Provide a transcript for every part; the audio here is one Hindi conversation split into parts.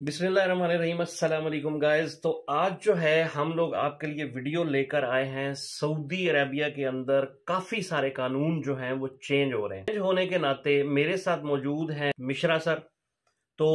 बिस्मिल्लाहिर्रहमानिर्रहीम। गाइस तो आज जो है, हम लोग आपके लिए वीडियो लेकर आए हैं सऊदी अरेबिया के अंदर। काफ़ी सारे कानून जो हैं, वो चेंज हो रहे हैं। चेंज होने के नाते मेरे साथ मौजूद हैं मिश्रा सर। तो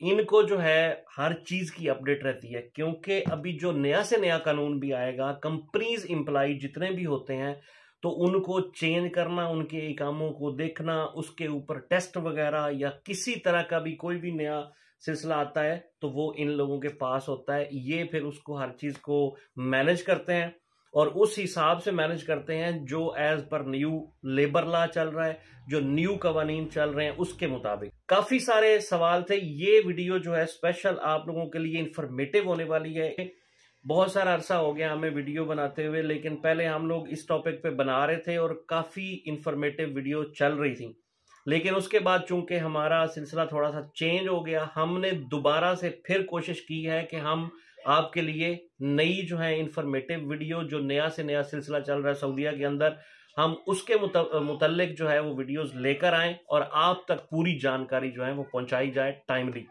इनको जो है, हर चीज़ की अपडेट रहती है, क्योंकि अभी जो नया से नया कानून भी आएगा कंपनीज़ एम्प्लॉय जितने भी होते हैं तो उनको चेंज करना, उनके कामों को देखना, उसके ऊपर टेस्ट वगैरह या किसी तरह का भी कोई भी नया सिलसिला आता है तो वो इन लोगों के पास होता है। ये फिर उसको हर चीज़ को मैनेज करते हैं और उस हिसाब से मैनेज करते हैं जो as per new labour law चल रहा है, जो न्यू कवानीन चल रहे हैं, उसके मुताबिक। काफ़ी सारे सवाल थे। ये वीडियो जो है स्पेशल आप लोगों के लिए इंफॉर्मेटिव होने वाली है। बहुत सारा अरसा हो गया हमें वीडियो बनाते हुए, लेकिन पहले हम लोग इस टॉपिक पे बना रहे थे और काफ़ी इंफॉर्मेटिव वीडियो चल रही थी। लेकिन उसके बाद चूँकि हमारा सिलसिला थोड़ा सा चेंज हो गया, हमने दोबारा से फिर कोशिश की है कि हम आपके लिए नई जो है इंफॉर्मेटिव वीडियो जो नया से नया सिलसिला चल रहा है सऊदिया के अंदर, हम उसके मुतलक जो है वो वीडियोस लेकर आए और आप तक पूरी जानकारी जो है वो पहुंचाई जाए टाइमली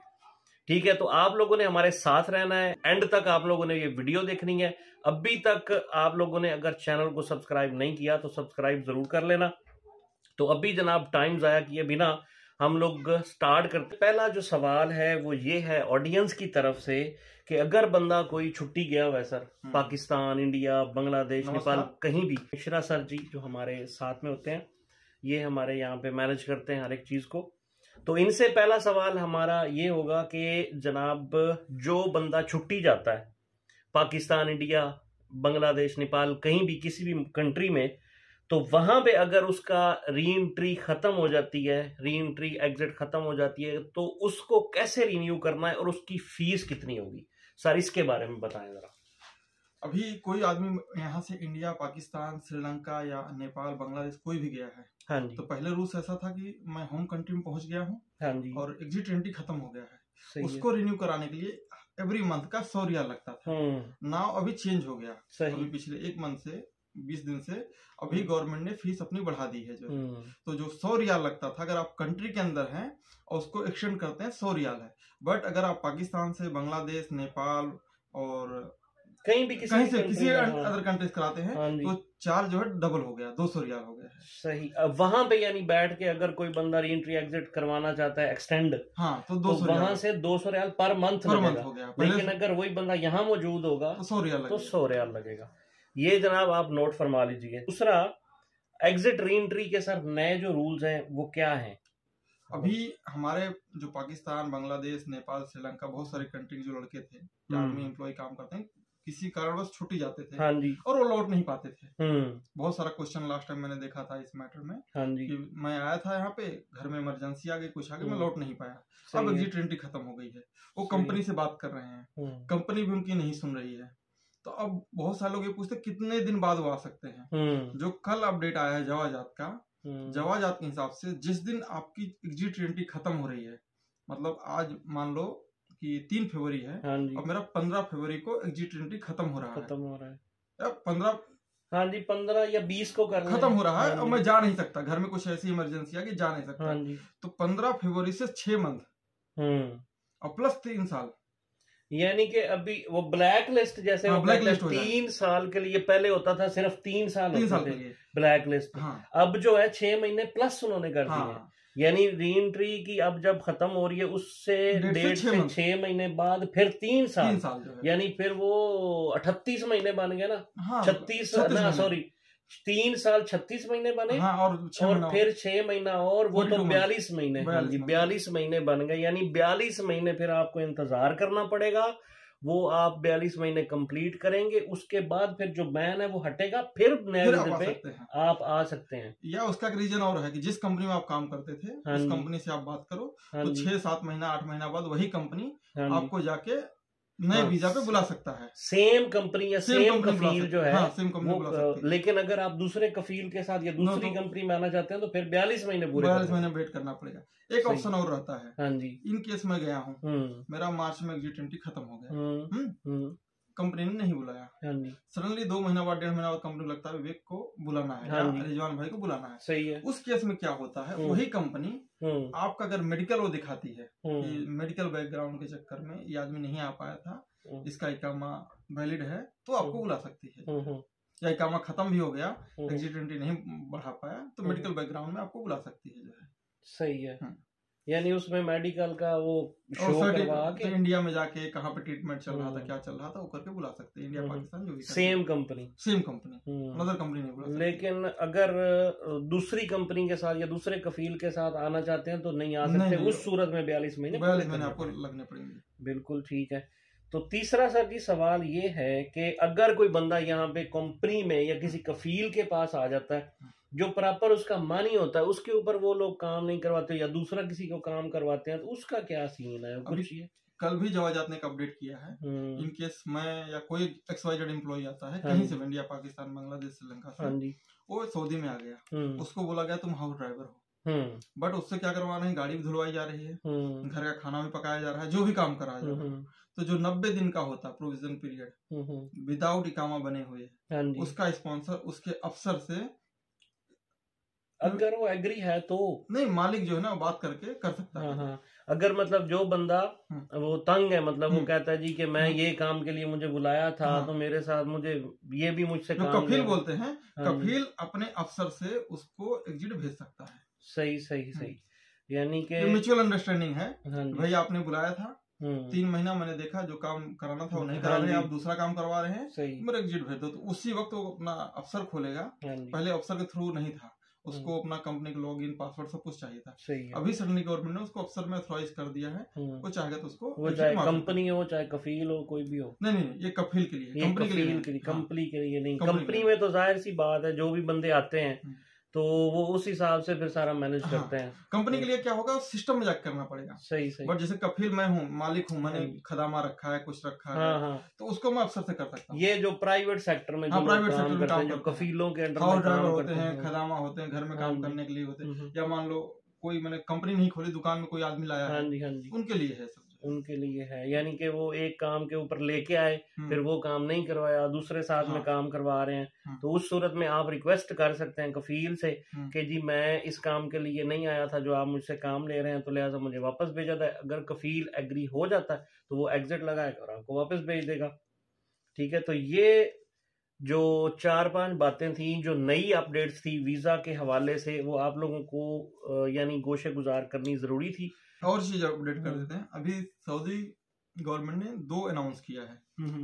ठीक है तो आप लोगों ने हमारे साथ रहना है। एंड तक आप लोगों ने ये वीडियो देखनी है। अभी तक आप लोगों ने अगर चैनल को सब्सक्राइब नहीं किया तो सब्सक्राइब ज़रूर कर लेना। तो अभी जनाब टाइम ज़ाया किए बिना हम लोग स्टार्ट करते पहला जो सवाल है वो ये है ऑडियंस की तरफ़ से कि अगर बंदा कोई छुट्टी गया हुआ है सर हम्म। पाकिस्तान इंडिया बांग्लादेश नेपाल कहीं भी। मिश्रा सर जी जो हमारे साथ में होते हैं ये हमारे यहाँ पे मैनेज करते हैं हर एक चीज़ को। तो इनसे पहला सवाल हमारा ये होगा कि जनाब जो बंदा छुट्टी जाता है पाकिस्तान इंडिया बांग्लादेश नेपाल कहीं भी किसी भी कंट्री में तो वहाँ पे अगर उसका री एंट्री खत्म हो जाती है री एंट्री एग्जिट खत्म हो जाती है तो उसको कैसे रिन्यू करना है और उसकी फ़ीस कितनी होगी? सर इसके बारे में बताएँ जरा। अभी कोई आदमी यहाँ से इंडिया पाकिस्तान श्रीलंका या नेपाल बांग्लादेश कोई भी गया है हाँ जी। तो पहले रूल्स ऐसा था कि मैं होम कंट्री में पहुँच गया हूँ हाँ जी। और एग्जिट एंट्री खत्म हो गया है। उसको रिन्यू कराने के लिए एवरी मंथ का सौ रियाल लगता था। Now hmm. अभी चेंज हो गया। अभी पिछले एक मंथ से बीस दिन से अभी गवर्नमेंट हम्म। ने फ़ीस अपनी बढ़ा दी है जो। हम्म। तो जो सौ रियाल लगता था अगर आप कंट्री के अंदर हैं और उसको एक्सटेंड करते हैं सौ रियाल है। बट अगर आप पाकिस्तान से बांग्लादेश नेपाल और कहीं भी किसी कहीं से किसी अदर कंट्रीज़ कराते हैं हाँ तो चार्ज जो है डबल हो गया दो सौ रियाल हो गया सही। अब वहाँ पे यानी बैठ के अगर कोई बंदा री एंट्री एग्जिट करवाना चाहता है एक्सटेंड हाँ तो दो सौ तो वहाँ से दो सौ riyal per month per month हो गया। लेकिन अगर वही बंदा यहाँ मौजूद होगा तो सौ रियाल तो सौ रियाल लगेगा। ये जनाब आप नोट फरमा लीजिए। दूसरा एग्जिट री एंट्री के सर नए जो रूल्स हैं वो क्या हैं? अभी हमारे जो पाकिस्तान बांग्लादेश नेपाल श्रीलंका बहुत सारे कंट्री के जो लड़के थे आर्मी एम्प्लॉय हम्म। काम करते हैं किसी कारणवश छुट्टी जाते थे हाँ जी। और वो लौट नहीं पाते थे। हम्म। बहुत सारा क्वेश्चन लास्ट टाइम मैंने देखा था इस मैटर में हाँ जी। कि मैं आया था यहाँ पे घर में इमरजेंसी आ गई कुछ आ गई मैं हम्म। लौट नहीं पाया। अब एग्जिट एंट्री खत्म हो गई है। वो कंपनी से बात कर रहे हैं। कंपनी भी उनकी नहीं सुन रही है। तो अब बहुत सारे लोग ये पूछते कितने दिन बाद वो आ सकते हैं? हम्म। जो कल अपडेट आया है जवाजात का हम्म। जवाजात के हिसाब से जिस दिन आपकी एग्जिट ट्वेंटी खत्म हो रही है मतलब आज मान लो कि तीन फरवरी है हाँ और मेरा पंद्रह फरवरी को एग्जिट ट्वेंटी खत्म हो रहा है। खत्म हो रहा है। पंद्रह हाँ जी पंद्रह या बीस को कर खत्म हो। रहा है हाँ और मैं जा। नहीं सकता घर में कुछ ऐसी इमरजेंसी आ कि जा नहीं सकता। हाँ तो पंद्रह फरवरी से छह मंथ हम्म। और प्लस तीन साल। यानी कि अभी वो ब्लैक लिस्ट जैसे हाँ, ब्लैक लिस्ट तीन साल के लिए पहले होता था सिर्फ़ तीन साल तीन साल लिए। ब्लैक लिस्ट हाँ, अब जो है छह महीने प्लस उन्होंने कर दिए। हाँ, यानी री एंट्री की अब जब खत्म हो रही है उससे डेढ़ से छह महीने। बाद फिर तीन साल, तीन साल यानी फिर वो अठतीस महीने बन गए ना। हाँ, छत्तीस सॉरी तीन साल छत्तीस महीने बने हाँ, और, और फिर छह महीना और वो तो बयालीस महीने हाँ जी बयालीस महीने। बन गए। यानी बयालीस महीने फिर आपको इंतज़ार करना पड़ेगा। वो आप बयालीस महीने कंप्लीट करेंगे उसके बाद फिर जो बैन है वो हटेगा फिर नए पे आप आ सकते हैं। या उसका एक रीजन और है कि जिस कंपनी में आप काम करते थे हाँ उस कंपनी से आप बात करो हाँ तो छह सात महीना आठ महीना बाद वही कंपनी हाँ आपको जाके नए हाँ, वीज़ा पे बुला सकता है। सेम कंपनी या सेम, सेम कफील जो है। हाँ, सेम वो, बुला सकती लेकिन अगर आप दूसरे कफील के साथ या दूसरी तो, कंपनी में आना चाहते हैं तो फिर बयालीस महीने पूरे बयालीस महीने वेट करना पड़ेगा। एक ऑप्शन और रहता है। हाँ जी। इन केस में गया हूँ। हम्म। मेरा मार्च में जी ट्वेंटी खत्म हो गया। हम्म, हम्म। कंपनी ने नहीं बुलाया। सडनली हाँ दो महीना बाद डेढ़ महीना बाद कंपनी लगता है विवेक को बुलाना है हाँ रिजवान भाई को बुलाना है। सही है। उस केस में क्या होता है हम्म। वही कंपनी हम्म। आपका अगर मेडिकल वो दिखाती है कि मेडिकल बैकग्राउंड के चक्कर में ये आदमी नहीं आ पाया था इसका इकामा वैलिड है तो आपको बुला सकती है। या इकामा खत्म भी हो गया एग्जिट नहीं बढ़ा पाया तो मेडिकल बैकग्राउंड में आपको बुला सकती है जो है। सही है। यानी उसमें मेडिकल का वो शो करवा के इंडिया में जाके कहाँ पे ट्रीटमेंट चल रहा था हम्म। क्या चल रहा था वो करके बुला सकते हैं। इंडिया हम्म। पाकिस्तान जो भी same company same company other company नहीं बुला लेकिन अगर दूसरी कंपनी के साथ या दूसरे कफील के साथ आना चाहते हैं तो नहीं आ सकते। उस सूरत में बयालीस महीने बयालीस महीने आपको लगने पड़ेंगे। बिल्कुल ठीक है। तो तीसरा सर जी सवाल ये है कि अगर कोई बंदा यहाँ पे कंपनी में या किसी कफील के पास आ जाता है हाँ। जो प्रॉपर उसका मानी होता है उसके ऊपर वो लोग काम नहीं करवाते या दूसरा किसी को काम करवाते हैं तो उसका क्या सीन है? कुछ ये कल भी जवाजात ने अपडेट किया है इन हम्म। केस मैं या कोई एक्सवाइजेड एम्प्लॉय आता है कहीं हाँ से इंडिया पाकिस्तान बांग्लादेश श्रीलंका से हाँ वो सऊदी में आ गया। हम्म। उसको बोला गया तुम हाउस ड्राइवर हो। बट हम्म। उससे क्या करवा रहे हैं गाड़ी भी धुलवाई जा रही है। घर का खाना भी पकाया जा रहा है जो भी काम कराया जा रहा है। तो जो नब्बे दिन का होता प्रोविज़न पीरियड विदाउट इकामा बने हुए हाँ उसका स्पॉन्सर उसके अफसर से अगर वो एग्री है तो। नहीं मालिक जो है ना बात करके कर सकता है। हाँ, हाँ। अगर मतलब जो बंदा हम्म। वो तंग है मतलब वो हम्म। कहता है जी कि मैं हम्म। ये काम के लिए मुझे बुलाया था हाँ। तो मेरे साथ मुझे ये भी मुझसे काम कफील बोलते हैं हाँ। कफील अपने अफसर से उसको एग्जिट भेज सकता है। सही सही सही। यानी कि म्यूचुअल अंडरस्टैंडिंग है। भाई आपने बुलाया था तीन महीना मैंने देखा जो काम कराना था वो नहीं करा रहे आप दूसरा काम करवा रहे हैं मेरे एग्जिट भेज दो। तो उसी वक्त वो अपना अफसर खोलेगा। पहले अफसर के थ्रू नहीं था। उसको हम्म। अपना कंपनी का लॉग इन पासवर्ड सब कुछ चाहिए था सही है। अभी सडनली गवर्नमेंट ने उसको अफसर में अथोराइज कर दिया है हम्म। वो चाहेगा तो उसको वो चाहे कंपनी हो चाहे कफील हो कोई भी हो नहीं नहीं ये कफील के लिए कंपनी के लिए कंपनी के लिए नहीं कंपनी में तो ज़ाहिर सी बात है जो भी बंदे आते हैं हम्म। तो वो उस हिसाब से फिर सारा मैनेज हाँ, करते हैं। कंपनी के लिए क्या होगा? सिस्टम में जाकर करना पड़ेगा। सही सही। बट जैसे कफिल मैं हूँ मालिक हूँ मैंने हाँ। खदामा रखा है कुछ रखा हाँ, है हाँ, तो उसको मैं अफसर से कर सकता हूँ। ये जो प्राइवेट सेक्टर में हाँ, प्राइवेट सेक्टर में काम करते कफीलों के अंडर ड्राइवर होते हैं खदामा होते हैं घर में काम करने के लिए होते हैं। हम्म, हम्म। या मान लो कोई मैंने कंपनी नहीं खोली दुकान में कोई आदमी लाया है उनके लिए है सब। उनके लिए है यानी कि वो एक काम के ऊपर लेके आए हम्म। फिर वो काम नहीं करवाया दूसरे साथ हाँ। में काम करवा रहे हैं हाँ। तो उस सूरत में आप रिक्वेस्ट कर सकते हैं कफील से हाँ। कि जी मैं इस काम के लिए नहीं आया था जो आप मुझसे काम ले रहे हैं तो लिहाजा मुझे वापस भेजा था अगर कफील एग्री हो जाता है तो वो एग्जिट लगाएगा और आपको वापस भेज देगा ठीक है तो ये जो चार पाँच बातें थी जो नई अपडेट्स थी वीज़ा के हवाले से वो आप लोगों को यानी गोशे गुजार करनी ज़रूरी थी। और चीज़ अपडेट कर देते हैं। अभी सऊदी गवर्नमेंट ने दो अनाउंस किया है।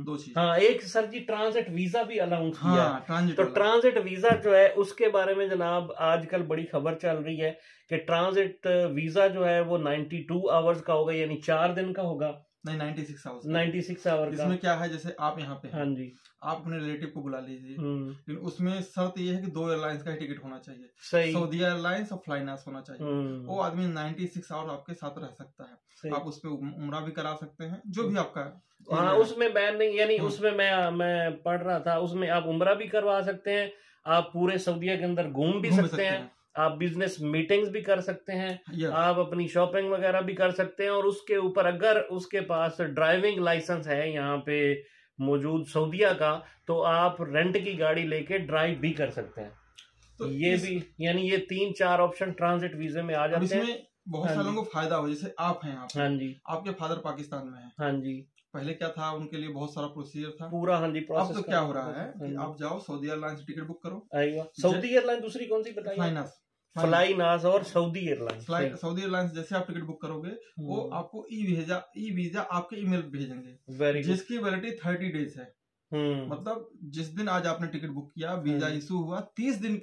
दो चीज़। हाँ एक सर जी ट्रांजिट वीज़ा भी अनाउंस हाँ, किया ट्रांजिट तो ट्रांजिट वीज़ा जो है उसके बारे में जनाब आजकल बड़ी खबर चल रही है कि ट्रांजिट वीज़ा जो है वो 92 आवर्स का होगा यानी चार दिन का होगा। नहीं ninety six hours ninety six hour इसमें क्या है जैसे आप यहाँ पे हाँ जी। आप अपने रिलेटिव को बुला लीजिए। हम्म। लेकिन उसमें शर्त ये है कि दो एयरलाइंस का ही टिकट होना चाहिए। सऊदी एयरलाइंस और फ्लाइनास होना चाहिए। हम्म। वो आदमी नाइन्टी सिक्स आवर आपके साथ रह सकता है। आप उस पर उम्र भी करा सकते हैं जो भी आपका हाँ उसमें बैन नहीं यानी हाँ। उसमें मैं मैं पढ़ रहा था उसमें आप उम्र भी करवा सकते हैं आप पूरे सऊदिया के अंदर घूम भी सकते हैं। आप बिज़नेस मीटिंग्स भी कर सकते हैं आप अपनी शॉपिंग वगैरह भी कर सकते हैं और उसके ऊपर अगर उसके पास ड्राइविंग लाइसेंस है यहाँ पे मौजूद सऊदिया का तो आप रेंट की गाड़ी लेके ड्राइव भी कर सकते हैं। तो ये इस... भी यानी ये तीन चार ऑप्शन ट्रांजिट वीजे में आ जाते हैं। बहुत हाँ सालों को फ़ायदा हो जैसे आप हैं आप। हाँ जी। आपके फादर पाकिस्तान में है। हाँ जी। पहले क्या था? उनके लिए बहुत सारा प्रोसीजर था। पूरा हाँ जी अब तो क्या हो रहा है। कि हाँ आप जाओ सऊदी एयरलाइंस टिकट बुक करो। सऊदी एयरलाइन दूसरी कौन सी बताइए? फ्लाई नास और सऊदी एयरलाइंस। सऊदी एयरलाइंस जैसे आप टिकट बुक करोगे वो हम्म। आपको ई वीज़ा ई वीज़ा आपके ईमेल भेजेंगे। जिसकी वैलिडिटी थर्टी डेज़ है। हम्म। मतलब जिस दिन आज आपने टिकट बुक किया वीज़ा इशू हम्म। हुआ तीस दिन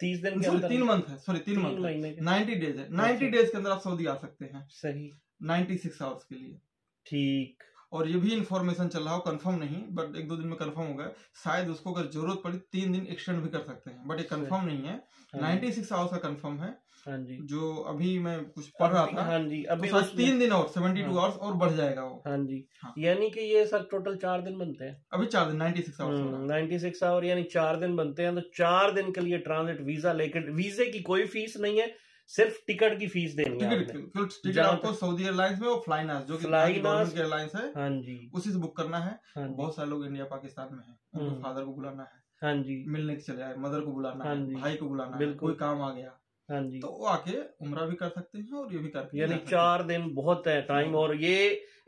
तीस दिन के अंदर तीन मंथ है सॉरी तीन मंथ नाइन्टी डेज़ है। नाइन्टी डेज़ के अंदर आप सऊदी आ सकते हैं। सही। नाइन्टी सिक्स आवर्स के लिए। ठीक। और ये भी इन्फॉर्मेशन चल रहा हो कंफर्म नहीं बट एक दो दिन में कंफर्म हो गया। शायद उसको अगर ज़रूरत पड़ी तीन दिन एक्सटेंड भी कर सकते हैं बट ये कंफर्म नहीं है। नाइन्टी सिक्स आवर्स का कंफर्म है हाँ जी। जो अभी मैं कुछ पढ़ रहा था हाँ जी अभी तो तीन दिन और सेवेंटी टू आवर्स और बढ़ जाएगा वो। हाँ जी। हाँ। यानी कि ये सर टोटल चार दिन बनते हैं। अभी चार दिन ninety six hours ninety six hour यानी चार दिन बनते हैं तो चार दिन के लिए ट्रांजिट वीज़ा लेकर वीजे की कोई फ़ीस नहीं है। सिर्फ़ टिकट की फ़ीस देनी है टिकट आपको सऊदी एयरलाइंस में वो फ्लाइनास जो कि एयरलाइंस है हाँ जी। उसी से बुक करना है। हाँ बहुत सारे लोग इंडिया पाकिस्तान में है। उनको फादर। को बुलाना है हाँ जी। मिलने के चले आए मदर को बुलाना हाँ है भाई को बुलाना है कोई काम आ गया हाँ जी। तो वो आके उम्र भी कर सकते हैं और ये भी कर यानी चार दिन बहुत है टाइम और ये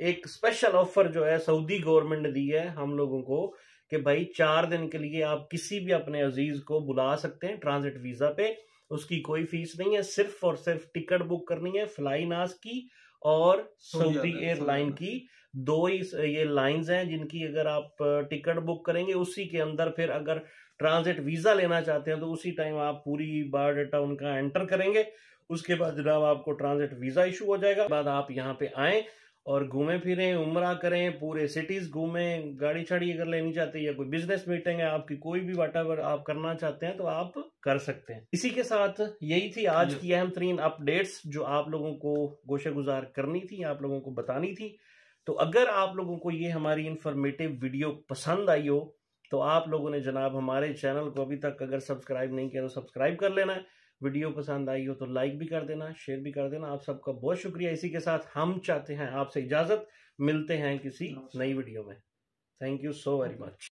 एक स्पेशल ऑफ़र जो है सऊदी गवर्नमेंट ने दी है हम लोगों को कि भाई चार दिन के लिए आप किसी भी अपने अज़ीज़ को बुला सकते हैं ट्रांजिट वीज़ा पे। उसकी कोई फ़ीस नहीं है सिर्फ़ और सिर्फ़ टिकट बुक करनी है फ्लाई नास की और सऊदी एयरलाइन की। दो ही ये लाइंस हैं जिनकी अगर आप टिकट बुक करेंगे उसी के अंदर फिर अगर ट्रांजिट वीज़ा लेना चाहते हैं तो उसी टाइम आप पूरी बायोडाटा उनका एंटर करेंगे। उसके बाद जनाब आपको ट्रांजिट वीज़ा इशू हो जाएगा। बाद आप यहाँ पे आए और घूमें फिरें उम्र करें पूरे सिटीज़ घूमें गाड़ी छाड़ी अगर लेनी चाहते हैं या कोई बिज़नेस मीटिंग है आपकी कोई भी वाट आप करना चाहते हैं तो आप कर सकते हैं। इसी के साथ यही थी आज की अहम तरीन अपडेट्स जो आप लोगों को गोशे गुजार करनी थी आप लोगों को बतानी थी। तो अगर आप लोगों को ये हमारी इंफॉर्मेटिव वीडियो पसंद आई हो तो आप लोगों ने जनाब हमारे चैनल को अभी तक अगर सब्सक्राइब नहीं किया तो सब्सक्राइब कर लेना है। वीडियो पसंद आई हो तो लाइक भी कर देना शेयर भी कर देना। आप सबका बहुत शुक्रिया इसी के साथ। हम चाहते हैं आपसे इजाज़त। मिलते हैं किसी नई वीडियो में। Thank you so very much